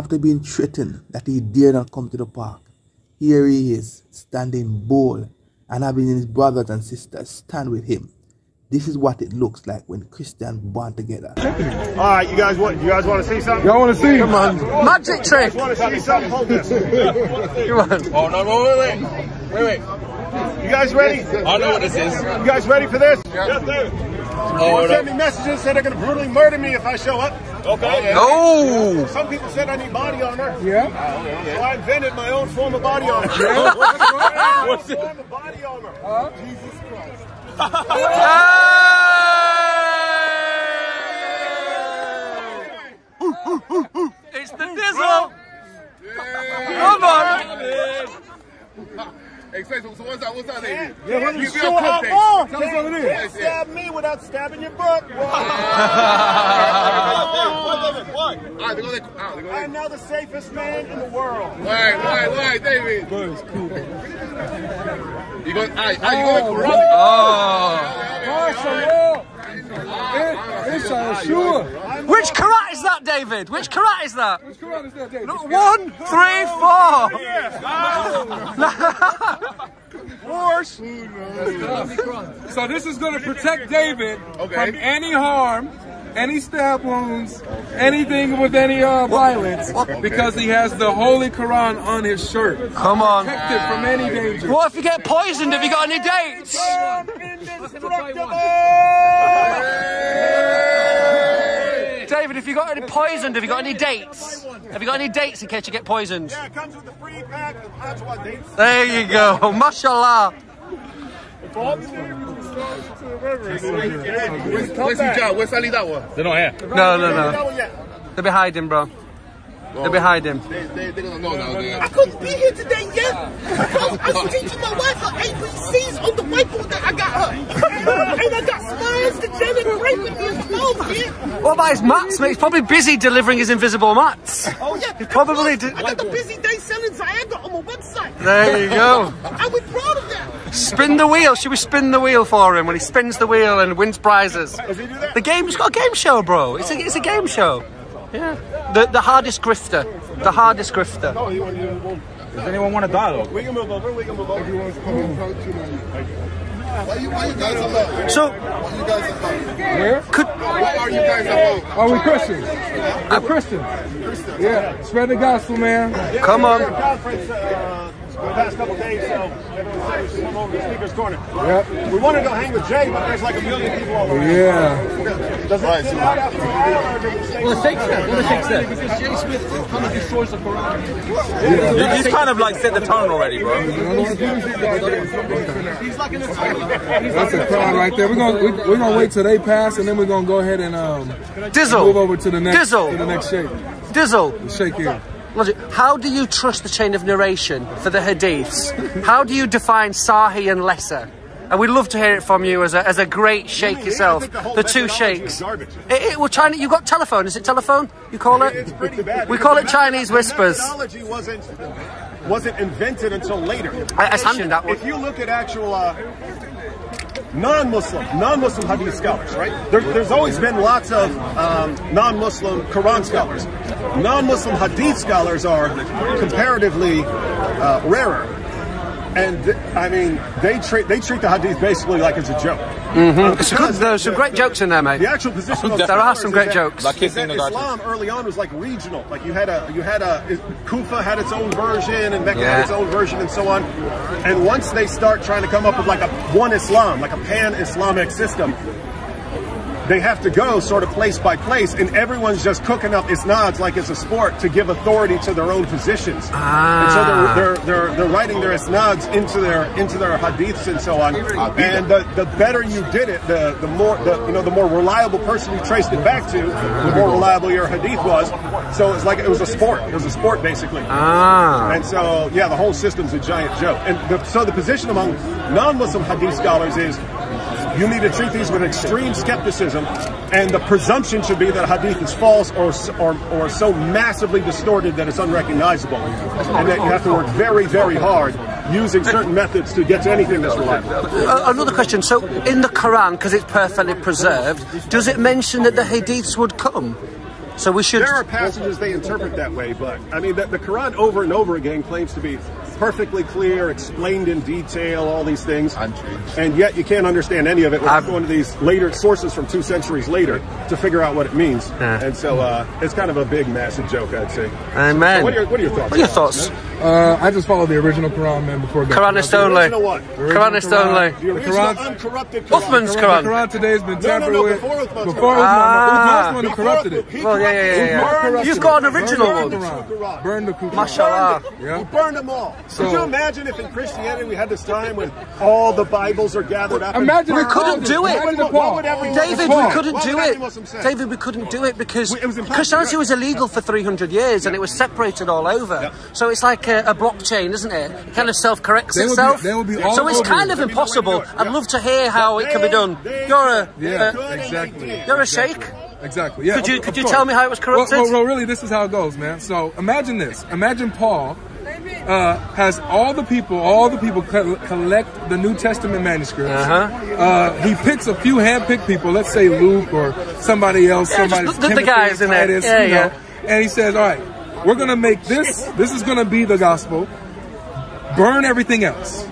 After being threatened that he dare not come to the park, here he is, standing bold and having his brothers and sisters stand with him. This is what it looks like when Christians bond together. All right, you guys want you guys want to see something? Y'all want to see? Come on. Magic trick! Want to see something? Hold this. You Come on. Oh no, no, wait, wait, wait, wait. guys ready? I know what this is. You guys ready for this? Yes, sir. Oh sent no. me messages said they're gonna brutally murder me if I show up. Okay. Oh! Some people said I need body armor. Yeah. Uh, so I invented my own form of body armor. What's it? form of body armor. Jesus Christ. It's the Dizzle! Come on! Hey, so, so what's that? What's that, David? Yeah, You you feel show how cooked. Tell us what it is. Can't stab me without stabbing your butt. What? What? They're gonna, they're I'm now the safest man in the world. Why, why, why, David? You going, ah, ah, you going to run? Marshall, it's a sure. Which karat is that, David? Which karat is that? Which Quran is that, David? One, three, four. So this is going to protect David Okay. from any harm, any stab wounds, anything with any uh, violence, because he has the Holy Quran on his shirt. Come on. Protected from any danger. What if you get poisoned? Have you got any dates? David, if you got any poisoned, have you got any dates? Have you got any dates in case you get poisoned? Yeah, it comes with a free pack of dates. There you go. Mashallah. Where's the job? Where's Ali that one? They're not here. No, no, That no. They're behind him, bro. They're behind him. They, they, they're gonna know now. They, I couldn't be here today yet because I was teaching my wife her ABCs on the whiteboard that I got her. and I got smiles to Janet Gray with me as well, man. What about his mats, mate? He's probably busy delivering his invisible mats. Oh, yeah. He probably did. I got the busy day selling Viagra on my website. There you go. I was proud of that. Spin the wheel. Should we spin the wheel for him when he spins the wheel and wins prizes? Does he do that? The game, he's got a game show, bro. It's a, it's a game show. Yeah. The the hardest grifter. The hardest grifter. Oh, you want to move Does anyone want a dialogue? We can move over. We can move over. Hmm. why you, why you guys alone? So, Why you guys alone? Where? could Why are you guys alone? Are we Christians? We're Christians. Yeah. Spread the gospel, man. come on? Conference uh, the past couple days, so everyone said we should come over to Speaker's Corner. Yep. We wanted to go hang with Jay, but there's like a million people all around. Yeah. Does it sit out after a while, or does it stay? Well, the shakes there. Well, the shakes there. Because Jay Smith kind of destroys the Quran. He's kind of like set the tone already, bro. That's a crowd right there. We're gonna we, we're gonna wait till they pass, and then we're gonna go ahead and um move over to the next Dizzle. to the next shake. Dizzle. Shake here. Logic, How do you trust the chain of narration for the hadiths? How do you define Sahi and Lesser? And we'd love to hear it from you as a, as a great sheikh yourself. the The two sheikhs. It, it, well, China, you got telephone. Is it telephone? You call it? It's pretty bad. We call it Chinese whispers. Methodology wasn't wasn't invented until later. I, I that one. If you look at actual uh, non-Muslim, non-Muslim hadith scholars, right? There, there's always been lots of um, non-Muslim Quran scholars. Non-Muslim hadith scholars are comparatively uh, rarer. And I mean, they treat they treat the hadith basically like it's a joke. Mm-hmm. It's good, there's some great jokes in there, mate. The actual position of There are some great jokes. Like is kissing that garden. Islam early on was like regional. Like you had a you had a Kufa had its own version and Mecca Yeah. had its own version and so on. And once they start trying to come up with like a one Islam, like a pan-Islamic system, they have to go sort of place by place, and everyone's just cooking up isnads like it's a sport to give authority to their own positions. And so they're, they're they're they're writing their isnads into their into their hadiths and so on. And the, the better you did it, the the more the you know the more reliable person you traced it back to, the more reliable your hadith was. So it's like it was a sport. It was a sport basically. Ah. And so, yeah, the whole system's a giant joke. And the, so the position among non-Muslim hadith scholars is you need to treat these with extreme skepticism, and the presumption should be that hadith is false or, or, or so massively distorted that it's unrecognizable. And that you have to work very, very hard using certain methods to get to anything that's reliable. Uh, another question. So, in the Quran, because it's perfectly preserved, does it mention that the hadiths would come? So we should. There are passages they interpret that way, but I mean, the, the Quran over and over again claims to be perfectly clear, explained in detail, all these things, and yet you can't understand any of it without going to these later sources from two centuries later to figure out what it means. Yeah. And so uh, it's kind of a big, massive joke, I'd say. Amen. So what, are your, what are your thoughts? What are your thoughts? Uh, I just follow the original Quran, man, before going. Quranist only. original what? Quranist only. The original Quran's- uncorrupted Quran. Uthman's The Quran. Quran today has been No, no, tampered no, with. before Uthman's Before Quran. Uthman. Ah. Uthman's the one who corrupted it. He Well, yeah, yeah, yeah, yeah. corrupted it. You've got an original Burned the one. Quran. Burned the Quran. Mashallah. Yeah. He burned them all. So- Could you imagine if in Christianity we had this time when all the Bibles are gathered up? and Imagine We if burned? Paul couldn't did- do it. imagine if What- Paul- what would every- David, Paul. we couldn't What do would it. every Muslim say? David, we couldn't do it because It was impossible, Christianity right? was illegal for 300 years and it was separated all over. So it's like a, a blockchain, isn't it? It kind of self-corrects be- itself. they will be so it's kind of There'll be no way to impossible. I'd Yeah. love to hear how it can be done. You're a, Yeah, uh, exactly. you're a sheikh. Exactly. Yeah. Could you could you course. tell me how it was Well, corrupted? well, well, really, this is how it goes, man. So imagine this. Imagine Paul uh, has all the people, all the people co- collect the New Testament manuscripts. Uh-huh. Uh, he picks a few hand-picked people, let's say Luke or somebody else, Yeah, somebody, the- the Timothy, guys in there. Yeah, you know, yeah. and he says, all right, we're going to make this, this is going to be the gospel. Burn everything else.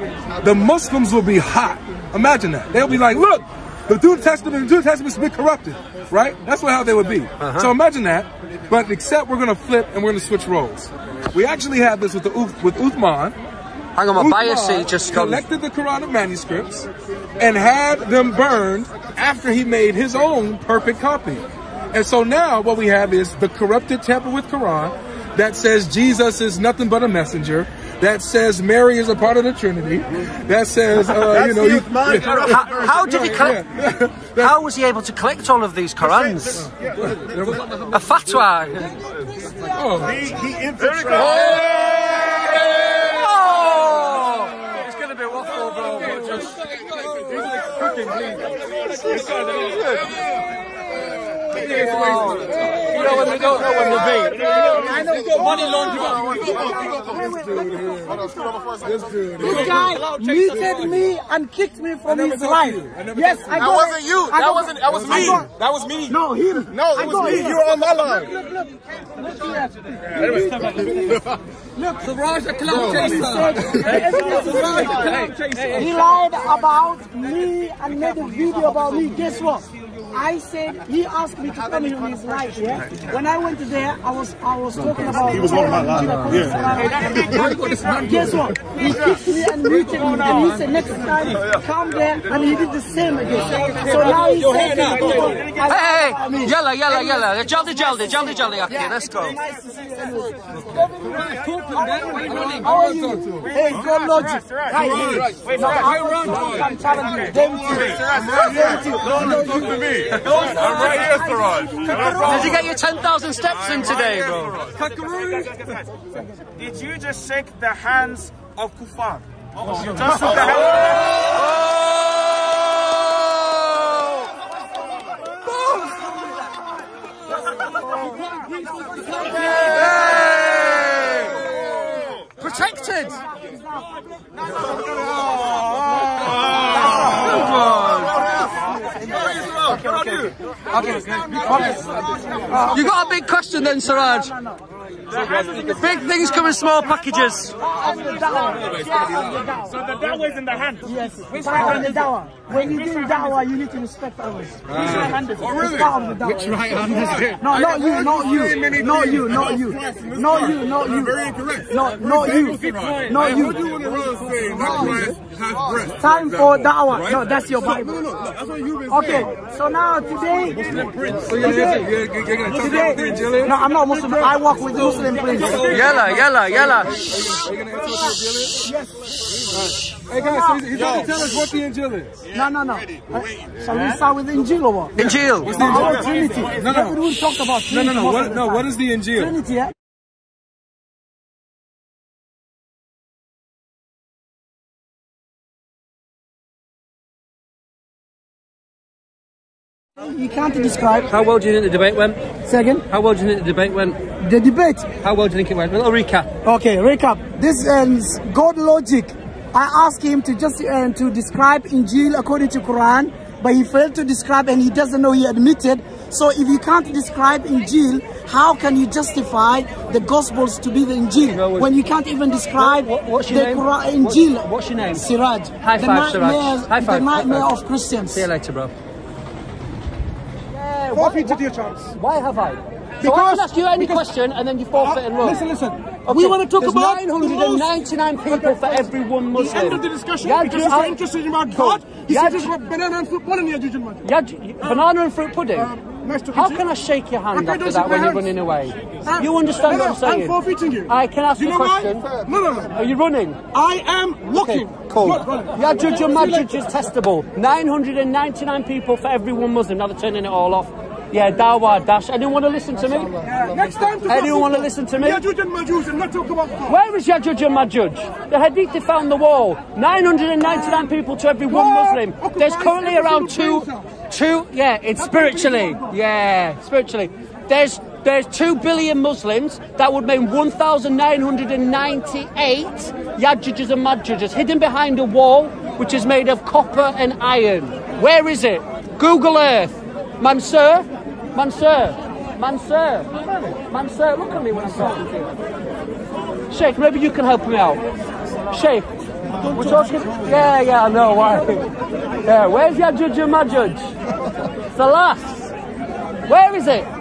The Muslims will be hot. Imagine that. They'll be like, look, the New Testament, the New Testament's been corrupted, right? That's what, how they would be. Uh-huh. So imagine that, but except we're going to flip and we're going to switch roles. We actually have this with the Uth- with Uthman. Hang on, my bias just collected the Quranic manuscripts and had them burned after he made his own perfect copy. And so now what we have is the corrupted temple with Quran that says Jesus is nothing but a messenger. That says Mary is a part of the Trinity. That says, uh, you know, you, Uthman How, how did he collect? Yeah. How was he able to collect all of these Qurans? A fatwa. Oh, He, he infiltrated. Oh! It's going to be waffle, bro. but just- You know when they don't know when they'll be. Money laundering. this dude. This guy muted me and kicked me from his talked life. to you. I never Yes, I got That wasn't you. That wasn't. That was me. That was me. No, him. No, it was me. You were on my line. Look, look, look. Look, Siraj a cloud chaser. He lied about me and made a video about me. Guess what? I said he asked me to come in his life. Yeah. When I went there, I was I was talking about. He was on my line. Guess what? He kicked me and muted me, and he said next time come there, and he did the same again. So now he says he's people. Hey, hey, yalla, yalla, yalla. Jaldi, jaldi, jaldi, jaldi. Okay, let's go. Nice to see you anyway. How are you? Hey, go logic. Right here. No, I'm I'm telling you. Them two. Them two. No, no, you. I'm right here, Siraj. Did you get your 10,000 steps in today, bro? Did you just shake the hands of Kufar? You just shook the hands. Protected. You got a big question then, Siraj. Big things come in small packages. So the dawah is in the hand. Yes, it's part of the dawah. When you do dawah, you need to respect others. Which right hand is it? It's part of the dawah. Which right hand is it? No, not you, not you, not you, not you, not you, not you. Very incorrect. No, not you, not you. Time for dawah. No, that's your Bible. Okay, so now today, today, today. No, I'm not Muslim. I work with Muslim prince. Yalla, yalla, yalla. Hey guys, so he's, he's about to tell us what the Injil is. No, no, no. Uh, shall we start with Injil or what? Injil. What's the Our Trinity. No, no. Everyone talks about No, Trinity. no, no. most What, no, what is the Injil? Trinity, yeah? You can't describe. How well do you think the debate went? Second, How well do you think the debate went? the debate. How well do you think it went? A little recap. Okay, recap. This ends God logic. I asked him to just uh, to describe Injil according to Quran, but he failed to describe and he doesn't know. He admitted So if you can't describe Injil, how can you justify the Gospels to be the Injil No, when you can't even describe What- what's your the name? Quran, Injil? What- what's your name? Siraj. High the five, Siraj. nightmare- High five, The high nightmare five. of Christians. See you later, bro. Forfeited your chance. Why have I? So I Because- can ask you any because- question and then you forfeit and run. Listen, listen. Okay, We want to talk there's about 999 people for every one the Muslim. end of the discussion Yeah, because you're I- interested about. God. He Yeah, said do- about banana and football and Yajuj and Majuj. Yeah, d- banana and fruit pudding. nice talking How can I shake your hand after that when you're running away? Uh, You understand no, what I'm saying? I'm forfeiting you. I can ask you you a know why? question. No, no, no. Are you running? I am walking. Okay, cool. Not running. Yeah, judge and See you my judge is testable. 999 people for every one Muslim. Now they're turning it all off. Yeah, Dawah Dash. Anyone want to listen to me? Yeah, Next time to Anyone want to listen to me? Yajuj and Majuj and not talk about God. Where is Yajuj and Majuj? The hadith they found the wall. 999 people to every one Muslim. There's currently around two, two, yeah, it's spiritually. Yeah, spiritually. There's there's two billion Muslims. That would mean 1,998 Yadjujas and Madjujas hidden behind a wall which is made of copper and iron. Where is it? Google Earth. Mansur, Mansur, Mansur, Mansur. Look at me when I'm talking to you. Sheikh, maybe you can help me out. Sheikh, we're talking. Yeah, yeah, I know why. Yeah, where's Yajuj and Majuj? The last. Where is it?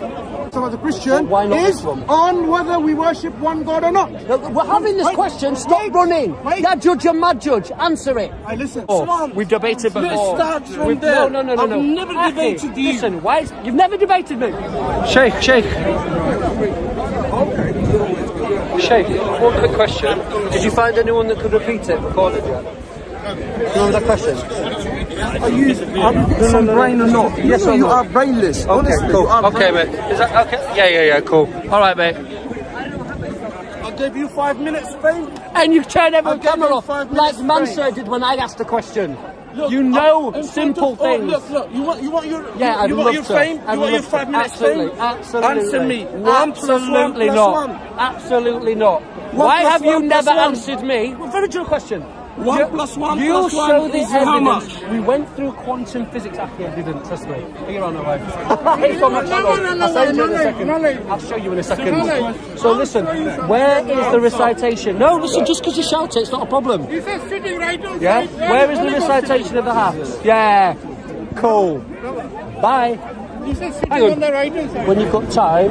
Some of the Christian Why not is this on whether we worship one God or not. Look, We're having this Wait, question. Stop wait, running. wait. Yajuj and Majuj. Answer it. I listen. Oh, we've debated before. Let's start from We've- there. No, no, no, no, I've no. never Aki, debated you. Listen, why? Is, you've never debated me. Sheikh, Sheikh. Sheikh, one quick question. Did you find anyone that could repeat it, recorded yet? Do you remember that question? Are you some brain or not? Yes no, or you no? are brainless. Okay, Honestly, cool. you are Okay, mate. Is that okay? Yeah, yeah, yeah, cool. All right, mate. I gave you five minutes, Spain. And you turn every I'll camera off, five like minutes Mansur did when I asked the question. you know in front simple of- oh, things. look, look. You want, you want your, Yeah, you, I'd you love want your to. fame? I'd you want your love to. five minutes absolutely, fame? Absolutely. Answer me. One plus Absolutely plus not. one. Absolutely not. One Why have you never answered me? Well, very true question. One you, plus one You plus one show the is how evidence. much? We went through quantum physics. Actually, I didn't. Trust me. You're on the way. Thanks so much. No, no, no, no, I'll show you no, in a no, second. no, no. I'll show you in a second. no. So listen, where is the recitation? No, listen. Just because you shout it, it's not a problem. He says sitting right on Yeah? side. Where is the recitation of the hats? Yeah. Cool. Bye. He says sitting Hang on. on the right hand side. When you've got time,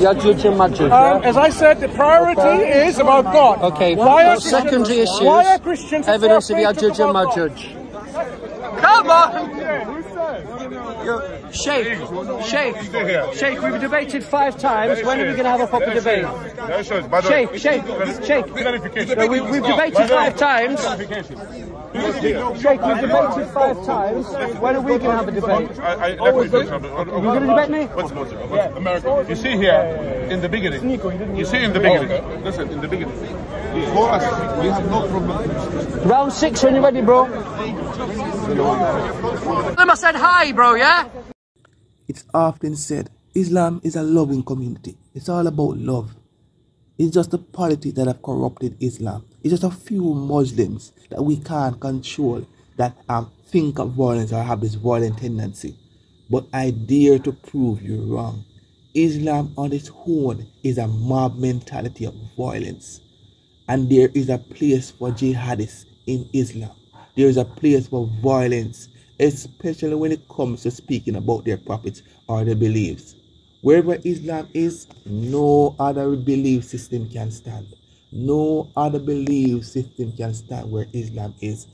you're judging my judge. Um, yeah? as I said, the priority Okay. is about God. Okay, Why are but secondary issues, Why are Christians evidence of afraid your to judge talk and my about God? judge. Come on! Sheikh, Sheikh, Sheikh, we've debated five times. When are we going to have a proper debate? Sheikh, Sheikh, Sheikh. No, we, we've debated five times. Sheikh, we've debated five times. When are we going to have a debate? You're going to debate me? America. You see here, in the beginning, you see in the beginning, listen, in the beginning, for us, we have no problem. Round six when you're ready, bro. I said hi, bro, yeah? It's often said Islam is a loving community. It's all about love. It's just the politics that have corrupted Islam. It's just a few Muslims that we can't control that um, think of violence or have this violent tendency. But I dare to prove you wrong. Islam on its own is a mob mentality of violence. And there is a place for jihadists in Islam. There is a place for violence, especially when it comes to speaking about their prophets or their beliefs. Wherever Islam is, no other belief system can stand. No other belief system can stand where Islam is.